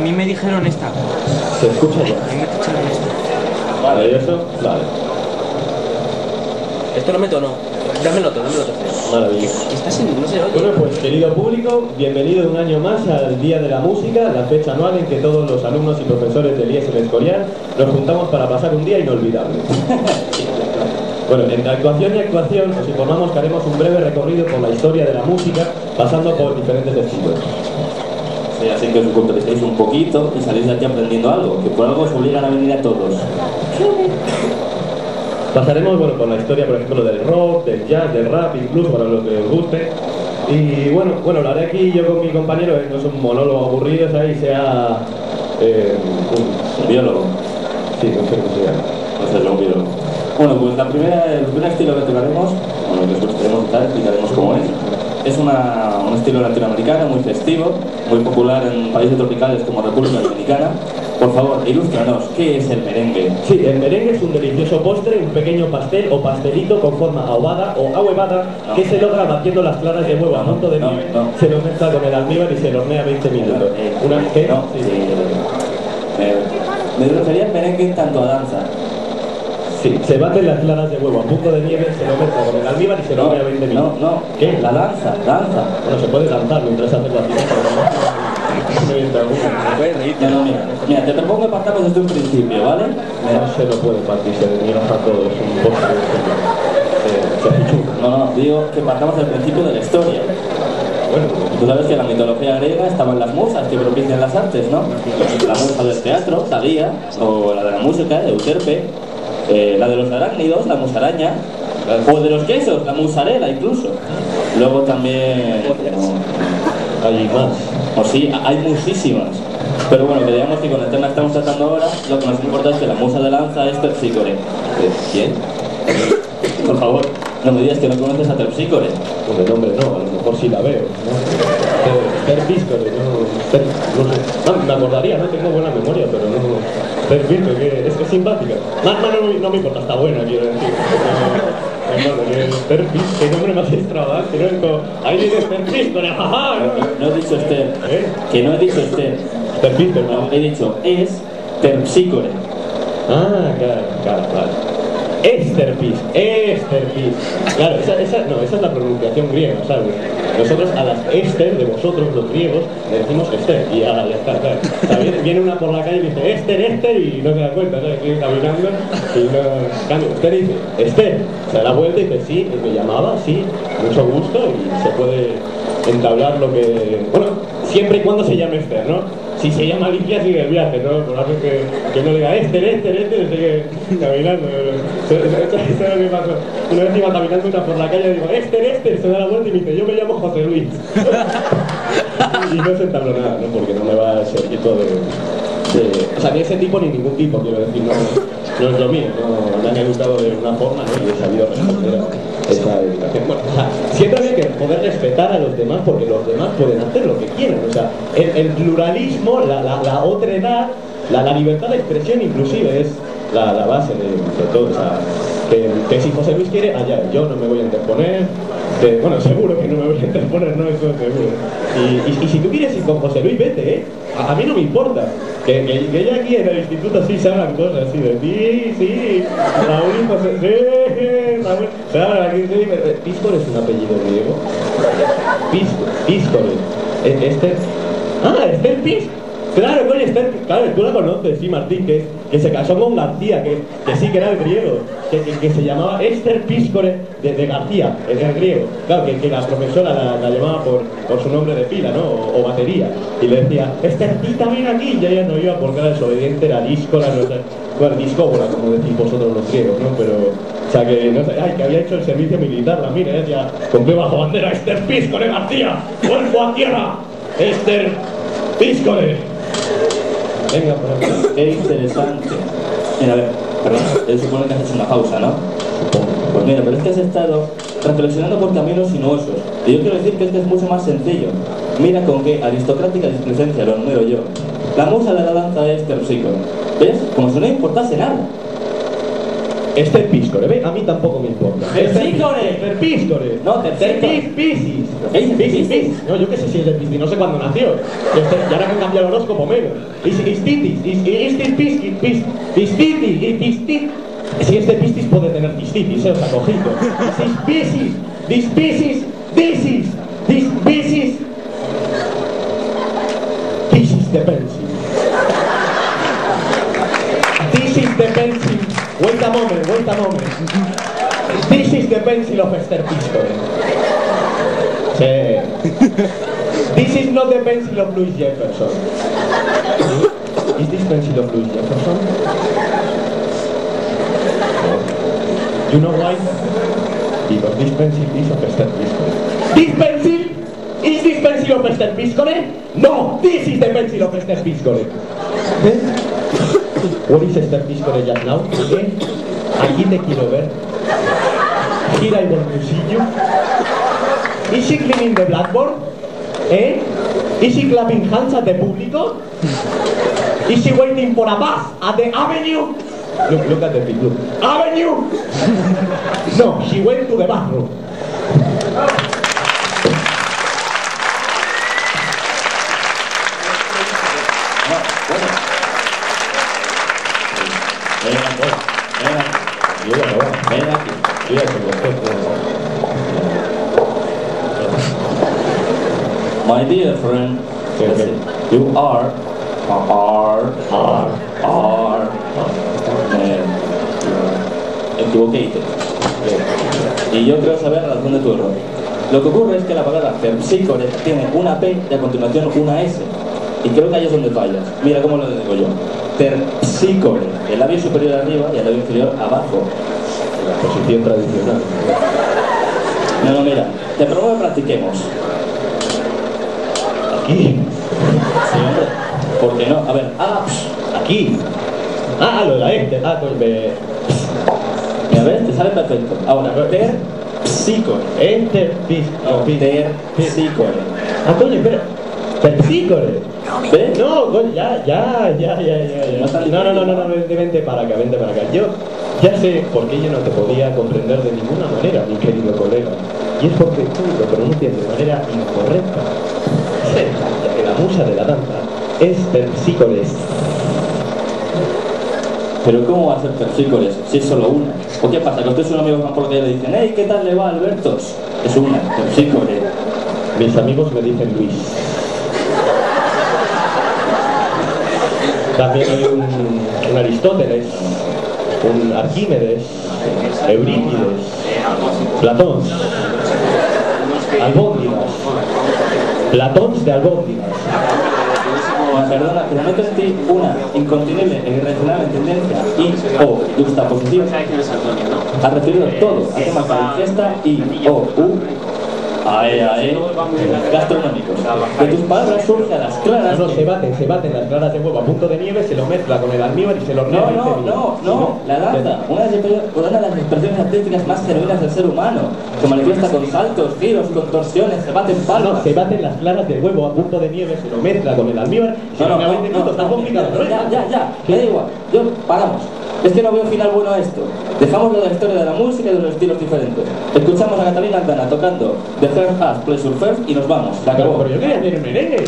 mí me dijeron esta. ¿Se escucha ya? A mí me dijeron esta. Vale, ¿y eso? Vale. ¿Esto lo meto o no? Dámelo otro, dámelo otro. Maravilloso. Que está sin... no se oye. Bueno, pues querido público, bienvenido un año más al Día de la Música, la fecha anual en que todos los alumnos y profesores del IES en Escorial nos juntamos para pasar un día inolvidable. Bueno, entre actuación y actuación os informamos que haremos un breve recorrido por la historia de la música, pasando por diferentes estilos. Sí, así que os culturistéis un poquito y salís de aquí aprendiendo algo, que por algo os obligan a venir a todos. Pasaremos bueno, por la historia, por ejemplo, del rock, del jazz, del rap, incluso para lo que os guste. Y bueno, bueno, lo haré aquí yo con mi compañero, eh, no es un monólogo aburrido, ¿sabes? Y sea eh, un, biólogo. Sí, no sé cómo se llama. No sé, un biólogo. Bueno, pues la primera, el primer estilo que tocaremos, bueno, que os explicaremos cómo es. Es una- un estilo latinoamericano muy festivo, muy popular en países tropicales como República Dominicana. Por favor, ilústranos, ¿qué es el merengue? Sí, el merengue es un delicioso postre, un pequeño pastel o pastelito con forma ahogada o ahuevada No. que se logra batiendo las claras de huevo a monto de No, nieve, no. se lo mezcla con el almíbar y se lo hornea 20 minutos. Eh, Una. No, Sí, sí, eh, me refería al merengue en tanto a danza. Sí, se baten las claras de huevo a punto de nieve, se lo mezcla con el almíbar y se lo No, hornea 20 no, minutos. no. ¿Qué? La danza, danza. Bueno, se puede lanzar mientras haces la pero no- no. No, no, mira, mira, te propongo que partamos desde un principio, ¿vale? No se lo puede partirse de miras a todos, es un postre de- aceituna. No, no, digo que partamos del principio de la historia. Bueno, Tú sabes que en la mitología griega estaban las musas que propician las artes, ¿no? La musa del teatro, Talía, o la de la música, Euterpe, eh, la de los arácnidos, la musaraña, o de los quesos, la musarela incluso. Luego también... no, hay más. o sí, hay muchísimas. Pero bueno, que digamos que con el tema que estamos tratando ahora, lo que nos importa es que la musa de lanza es Terpsícore. ¿Quién? Por favor, no me digas que no conoces a Terpsícore. Pues de nombre no, a lo mejor sí la veo. ¿no? Ter Piscore, no, Ter- no sé. Ah, me acordaría, no tengo buena memoria, no. Ter Piscore, que es, es simpática. No, no, no, me importa, está buena, quiero decir. Que Piscore, qué nombre más extravagante, ¿no? Es ahí Ter Piscore, jaja, ¿no? He dicho Esther, ¿Eh? que no he dicho Esther, Ter Piscore, no, no. he dicho es Terpsícore. Ah, claro, claro, claro. Esterpis, Esterpis. Claro, esa, esa, no, esa es la pronunciación griega, ¿sabes? Nosotros a las Ester de vosotros, los griegos, le decimos Ester y ya, ya está, viene, una por la calle y dice Ester, Ester y no se da cuenta, ¿sabes? Sigue caminando y no... Cambio, usted dice Ester, se da la vuelta y dice sí, me llamaba, sí, mucho gusto y se puede entablar lo que... Bueno, siempre y cuando se llame Ester, ¿no? Si se llama Alicia sigue el viaje, ¿no? Por algo que, que no diga Ester, Ester, Ester, y sigue caminando. Eso eso- eso es lo que pasó. Una vez iba caminando por la calle y digo, Ester, Ester, se da la vuelta y me dice, yo me llamo José Luis. y no se entabló nada, ¿no? Porque no me va ese tipo de, O sea, ni ese tipo ni ningún tipo, quiero decir, no, no es lo mío, no, me han educado de una forma, ¿no? Y he sabido responder a esa educación. Bueno, o sea, siempre hay que poder respetar a los demás porque los demás pueden hacer lo que quieran. O sea, el, pluralismo, la, la, la otra edad, la, la libertad de expresión inclusive es la, la base de, todo. O sea, que, si José Luis quiere, allá, yo no me voy a interponer. bueno, seguro que no me voy a interponer, no, eso seguro. Y, y, y si tú quieres ir con José Luis, vete, ¿eh? A, mí no me importa. Que, que, ya aquí en el instituto sí se hagan cosas así de sí, sí, Raúl y José, sí, Raúl. Claro, aquí sí, Piscor es un apellido griego. Piscor, Piscor. Eh, Esther. Ah, Esther Pis. Claro, coño, Esther, claro, tú la conoces, sí, Martín, que, se casó con García, que, que sí que era el griego, que, que, se llamaba Esther Piscore de, de García, es el griego. Claro, que, la profesora la, la llamaba por, por su nombre de pila, ¿no? O, batería. Y le decía, Esthercita, ven aquí. Y ella no iba porque era desobediente, era díscola, no sé. Bueno, discóbola, como decís vosotros los griegos, ¿no? Pero, o sea, que, no sé, ay, que había hecho el servicio militar, la mira, y decía, cumplió bajo bandera, Esther Piscore García, cuerpo a tierra, Esther Piscore. Venga, aquí. Qué interesante. Mira, a ver, perdón, él supone que hecho una pausa, ¿no? Pues mira, pero es que has estado reflexionando por caminos sinuosos. Y yo quiero decir que esto es mucho más sencillo. Mira con qué aristocrática displicencia lo número yo. La musa de la danza es Terpsícore. ¿Ves? Como si no importase nada. Esther Piscore, ¿ve? A mí tampoco me importa. Terpsícore. Esther Piscore. No, Terpsícore. Terpis Piscis. ¿Qué dices, Piscis, Piscis? Piscis. No, yo qué sé si es de Piscis, no sé cuándo nació. Y ahora que han cambiado el horóscopo menos. Is is Piscis, Piscis, Piscis. Si es de Piscis puede tener Pistitis, eh, o sea, cojito. Piscis, this Piscis, this is, this Piscis. This is Wait a moment, wait a moment. This is the pencil of Esther. Sí. This is not the pencil of Louis Jefferson. Is this pencil of Louis Jefferson? You know why? Because this pencil is of Esther Piscore. This pencil? Is this pencil of Esther Piscore? No, this is the pencil of Esther Piscore. ¿Eh? What is Esther Piscore just now? ¿Eh? Aquí te quiero ver. Here I want to see you. Is she cleaning the blackboard? Eh? Is she clapping hands at the público? Is she waiting for a bus at the avenue? Look, look at the pic, look. Avenue! No, she went to the bathroom. No ven aquí. Yo ya. My dear friend, you are, are, are, are, eh, equivocated. Y yo creo saber la razón de tu error. Lo que ocurre es que la palabra terpsícore tiene una P y a continuación una S. Y creo que ahí es donde fallas. Mira cómo lo digo yo. Terpsícore. El labio superior arriba y el labio inferior abajo. La posición tradicional. No, no, mira. Te promuevo que practiquemos. Aquí. Sí, hombre. ¿Por qué no? A ver, psh. Aquí. Ah, lo de la este. Ah, pues me... Mira, ¿ves? Te sale perfecto. Ahora, terpsícore. Enter, pis, No. Ah, coño, espera. Terpsícore. ¿Ves? No, ya, ya, ya, ya, ya, No. No, no, no, no, vente, para acá, vente para acá. Yo ya sé por qué yo no te podía comprender de ninguna manera, mi querido colega. Y es porque tú lo pronuncias de manera incorrecta. Sé que la musa de la danza es terpsícores. Pero ¿cómo va a ser terpsícores si es solo una? ¿O qué pasa? Que ustedes son amigos van por la y le dicen, hey, ¿qué tal le va Albertos? Es una, terpsícore. Mis amigos me dicen Luis. También hay un, un Aristóteles, un Arquímedes, Eurípides, Platón, albóndigas, Platón de albóndigas. Perdona, pero no ti una incontenible e irracional en tendencia y o juxtaposición ha referido todo a temas de ingesta y o u ae ae gastronómicos. De tus palabras surge a las claras No, no, se baten, se baten las claras de huevo a punto de nieve, se lo mezcla con el almíbar y se lo hornea No, 20 no, no, no, la danza, una de, las, de expresiones artísticas más genuinas del ser humano, se manifiesta con saltos, giros, contorsiones, se baten No, palmas. no, se baten las claras del huevo a punto de nieve, se lo mezcla con el almíbar y se No, lo no, hornea no, 20 no, minutos. Está no, complicado, ¿no? Es que no veo final bueno a esto. Dejamos la historia de la música y de los estilos diferentes. Escuchamos a Catalina Aldana tocando The First Us, Pleasure First y nos vamos. Se acabó. pero yo quería merengue.